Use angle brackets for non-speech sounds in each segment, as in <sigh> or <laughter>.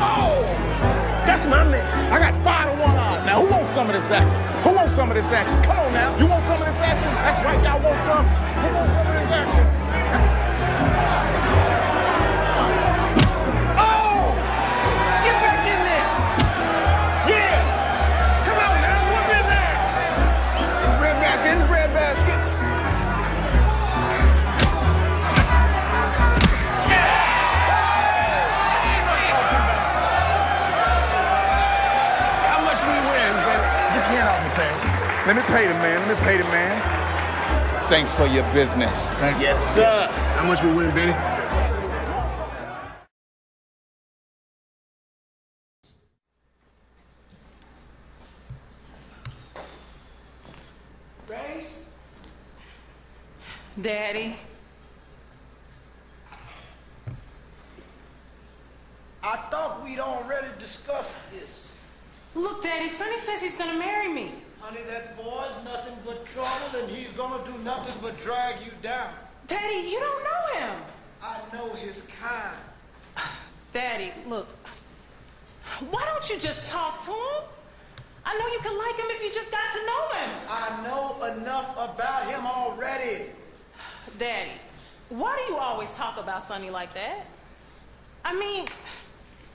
Oh, that's my man. I got five to one odds. Now, who wants some of this action? Who wants some of this action? Come on now. You want some of this action? That's right, y'all want some. Who wants some of this action? Let me pay the man. Let me pay the man. Thanks for your business. Yes, sir. How much we win, Benny? Grace? Daddy, I thought we'd already discussed this. look, Daddy, Sonny says he's gonna marry me. Honey, that boy's nothing but trouble, and he's gonna do nothing but drag you down. Daddy, you don't know him. I know his kind. <sighs> Daddy, look, why don't you just talk to him? I know you can like him if you just got to know him. I know enough about him already. Daddy, why do you always talk about Sonny like that? I mean,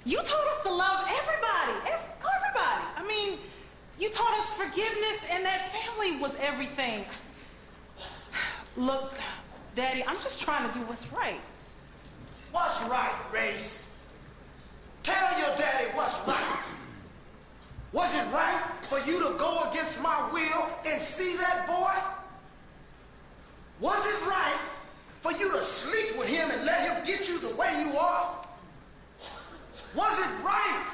you told us to love everybody, ev- everybody. I mean, you taught us forgiveness, and that family was everything. Look, Daddy, I'm just trying to do what's right. What's right, Race? Tell your daddy what's right. Was it right for you to go against my will and see that boy? Was it right for you to sleep with him and let him get you the way you are? Was it right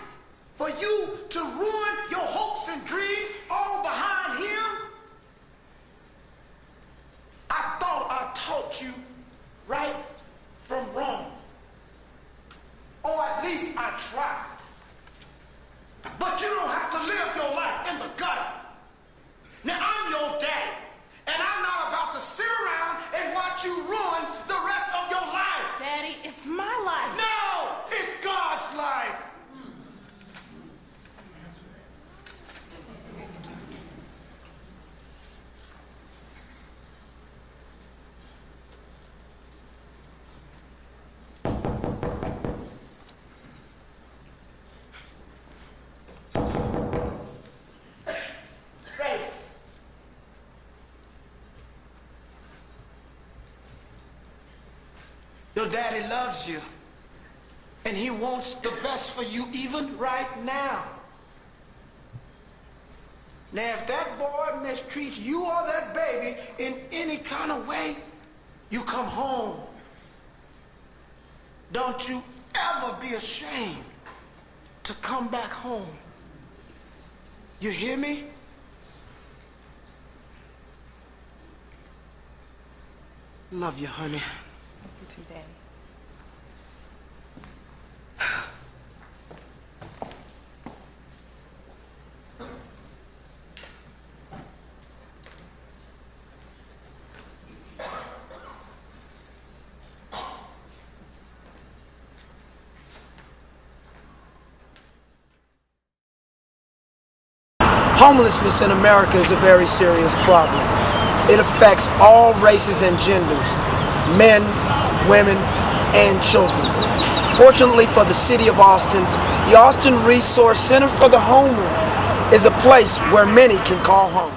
for you to ruin your hopes and dreams all behind him? I thought I taught you right from wrong. Or at least I tried. But you don't have to live your life in the gutter. Now I'm your daddy, and I'm not about to sit around and watch you ruin the rest of your life. Daddy, it's my life. No, it's God's life. Grace. Your daddy loves you. And he wants the best for you even right now. Now, if that boy mistreats you or that baby in any kind of way, you come home. Don't you ever be ashamed to come back home. You hear me? Love you, honey. Homelessness in America is a very serious problem. It affects all races and genders men, women, and children. Fortunately for the city of Austin, the Austin Resource Center for the Homeless is a place where many can call home.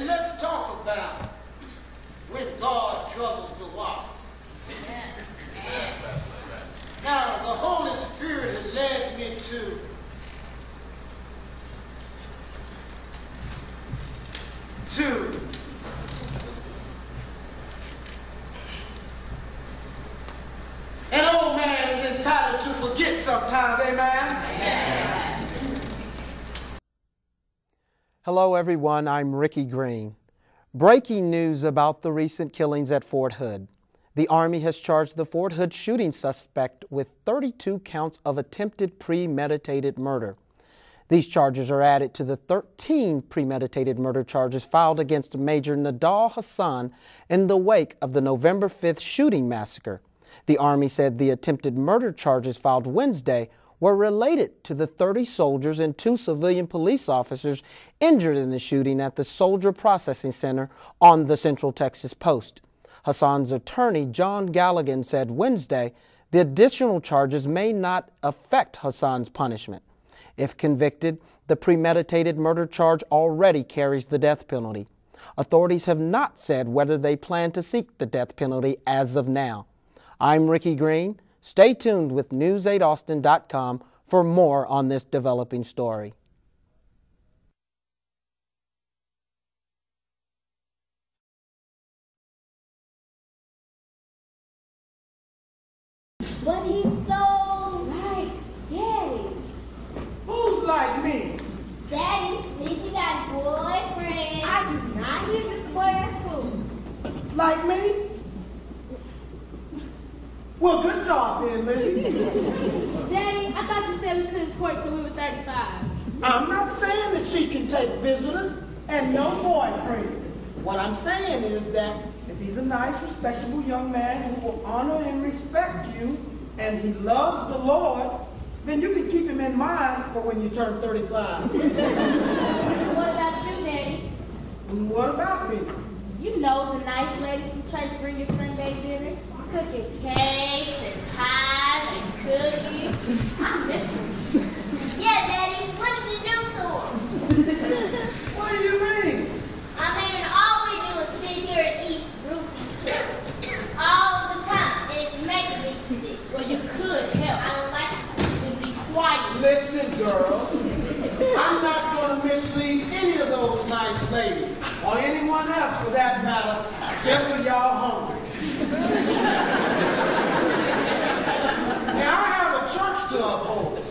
And let's talk about when God troubles the waters. Now, the Holy Spirit has led me to to An old man is entitled to forget sometimes, amen? Hello, everyone. I'm Ricky Green. Breaking news about the recent killings at Fort Hood. The Army has charged the Fort Hood shooting suspect with 32 counts of attempted premeditated murder. These charges are added to the 13 premeditated murder charges filed against Major Nidal Hasan in the wake of the November 5th shooting massacre. The Army said the attempted murder charges filed Wednesday were related to the 30 soldiers and two civilian police officers injured in the shooting at the Soldier Processing Center on the Central Texas Post. Hasan's attorney, John Galligan, said Wednesday the additional charges may not affect Hasan's punishment. If convicted, the premeditated murder charge already carries the death penalty. Authorities have not said whether they plan to seek the death penalty as of now. I'm Ricky Green. Stay tuned with News8Austin.com for more on this developing story. But he's so like Daddy. Who's like me? Daddy, Lizzie got a boyfriend. I do not hear this boy at school. Like me? Well, good job then, Lizzie. Daddy, I thought you said we couldn't court till we were 35. I'm not saying that she can take visitors and no boyfriend. What I'm saying is that if he's a nice, respectable young man who will honor and respect you, and he loves the Lord, then you can keep him in mind for when you turn 35. what about you, Daddy? And what about me? You know the nice ladies from church bringing Sunday dinner, cooking cakes and pies and cookies. I miss them. Yeah, Daddy. What did you do to them? <laughs> What do you mean? I mean, all we do is sit here and eat cake. All the time. And it's making me sick. Well, you could help. I don't like it. You be quiet. Listen, girls, I'm not going to mislead any of those nice ladies, or anyone else for that matter, just because y'all hungry. now, I have a church to uphold,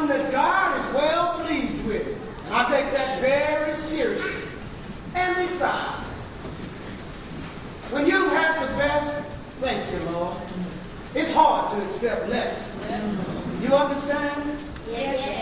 one that God is well pleased with, and I take that very seriously. And besides, when you have the best, thank you, Lord, it's hard to accept less. You understand? Yes,